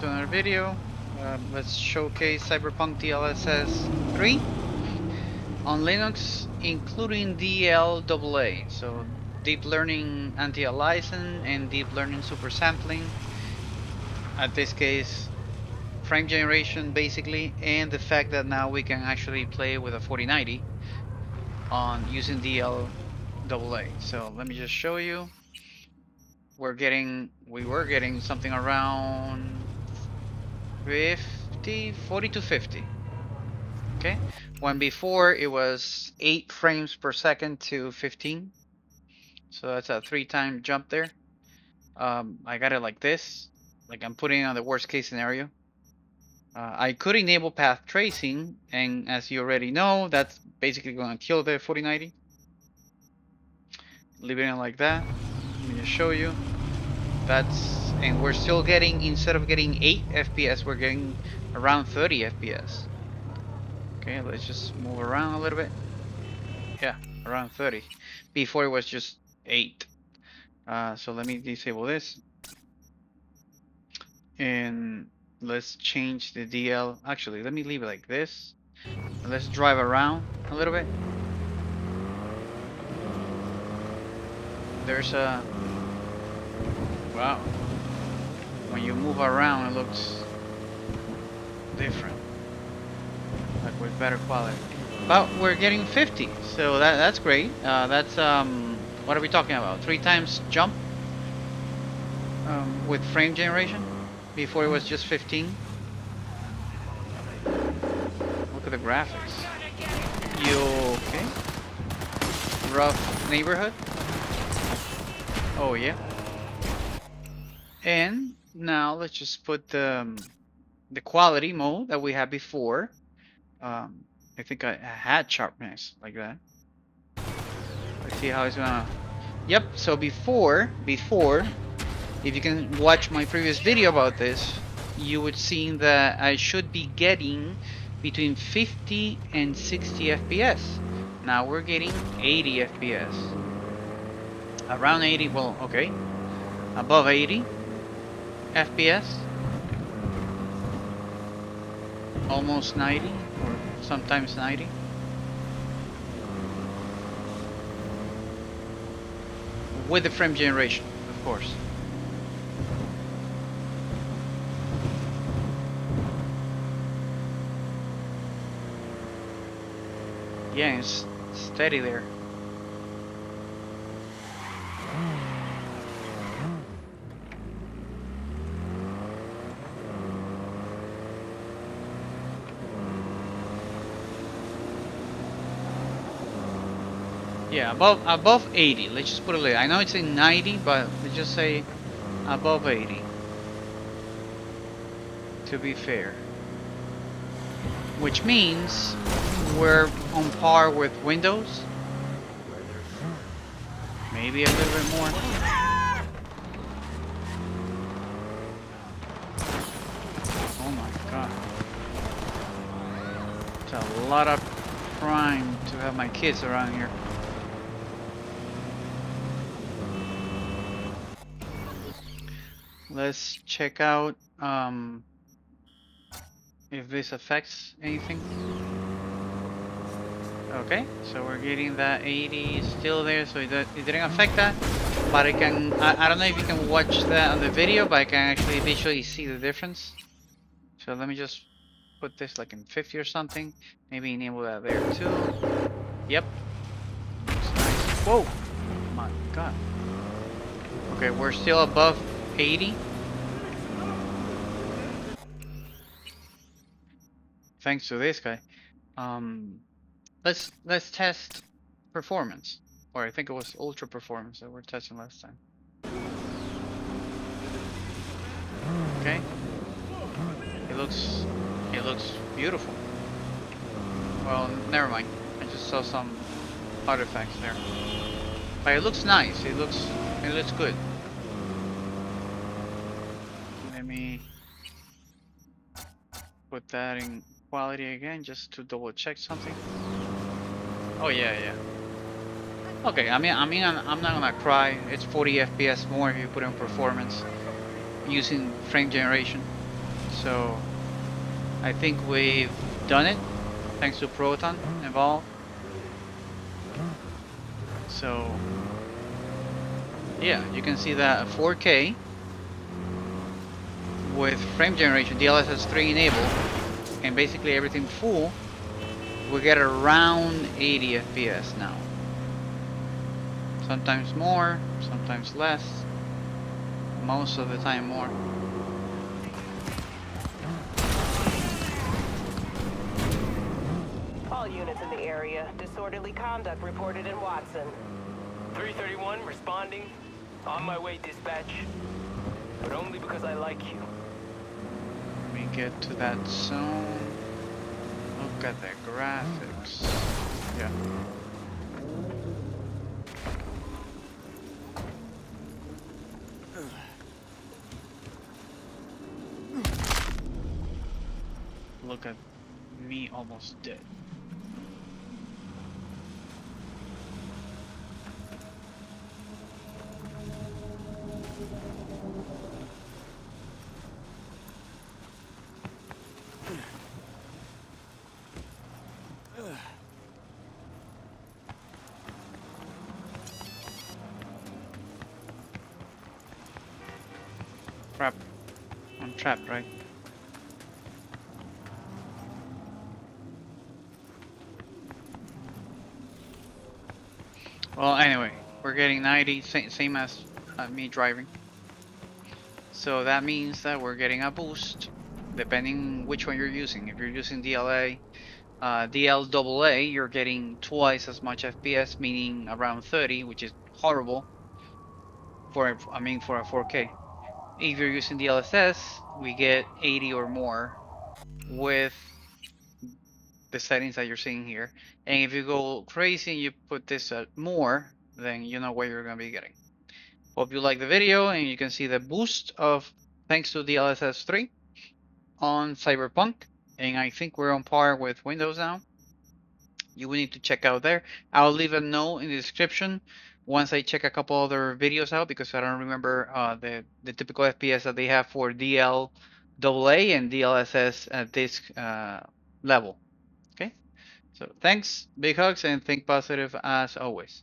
to another video. Um, let's showcase Cyberpunk DLSS 3 on Linux, including DLAA. So deep learning anti-aliasing and deep learning super sampling. At this case, frame generation basically, and the fact that now we can actually play with a 4090 on using DLAA. So let me just show you. We're getting, we were getting something around 50, 40 to 50. Okay, when before it was 8 frames per second to 15. So that's a three time jump there. Um, I got it like this, like I'm putting on the worst case scenario. Uh, I could enable path tracing, and as you already know, that's basically going to kill the 4090. Leaving it like that. Let me just show you. That's and we're still getting instead of getting 8 FPS, we're getting around 30 FPS. Okay, let's just move around a little bit. Yeah, around 30. Before it was just 8. Uh, so let me disable this. And let's change the DL. Actually, let me leave it like this. Let's drive around a little bit. There's a... Wow. When you move around, it looks different. Like with better quality. But we're getting 50, so that that's great. Uh, that's um, what are we talking about? Three times jump um, with frame generation. Before it was just 15. Look at the graphics. You okay? Rough neighborhood. Oh yeah. And now let's just put the um, the quality mode that we had before. Um, I think I had sharpness like that. Let's see how it's gonna. Yep. So before, before, if you can watch my previous video about this, you would see that I should be getting between 50 and 60 FPS. Now we're getting 80 FPS. Around 80. Well, okay. Above 80 FPS. Almost 90 or sometimes 90. With the frame generation, of course. Yeah, it's steady there. Yeah, above above 80. Let's just put it there. I know it's in 90, but let's just say above 80. To be fair. Which means we're on par with Windows. Maybe a little bit more. Oh my god. It's a lot of crime to have my kids around here. Let's check out um, if this affects anything. Okay, so we're getting that 80 still there, so it, didn't affect that. But I can, I, I don't know if you can watch that on the video, but I can actually visually see the difference. So let me just put this like in 50 or something. Maybe enable that there too. Yep. Nice. Whoa! My god. Okay, we're still above 80. Thanks to this guy. Um, let's let's test performance, or I think it was ultra performance that we're testing last time. Okay. It looks it looks beautiful. Well, never mind. I just saw some artifacts there. But it looks nice. It looks it looks good. Let me put that in quality again just to double check something. Oh yeah, yeah. Okay, I mean, I mean, I'm, I'm not gonna cry. It's 40 FPS more if you put in performance using frame generation. So I think we've done it thanks to Proton involved. So yeah, you can see that 4K with frame generation, DLSS 3 enabled, and basically everything full, we get around 80 FPS now. Sometimes more, sometimes less, most of the time more. All units in the area. Disorderly conduct reported in Watson. 331 responding. On my way, dispatch. But only because I like you. Get to that zone. Look at the graphics. Yeah. Look at me almost dead. Crap. I'm trapped, right? Well, anyway, we're getting 90, same as uh, me driving. So that means that we're getting a boost, depending which one you're using. If you're using DLA, uh, DLAA, you're getting twice as much FPS, meaning around 30, which is horrible. For I mean, for a 4K. If you're using DLSS, we get 80 or more with the settings that you're seeing here. And if you go crazy and you put this at more, then you know what you're gonna be getting. Hope you like the video and you can see the boost of thanks to the DLSS 3 on Cyberpunk. And I think we're on par with Windows now. You will need to check out there. I'll leave a note in the description once I check a couple other videos out because I don't remember uh, the, the typical FPS that they have for DL AA and DLSS at this uh, level. Okay, so thanks, big hugs, and think positive as always.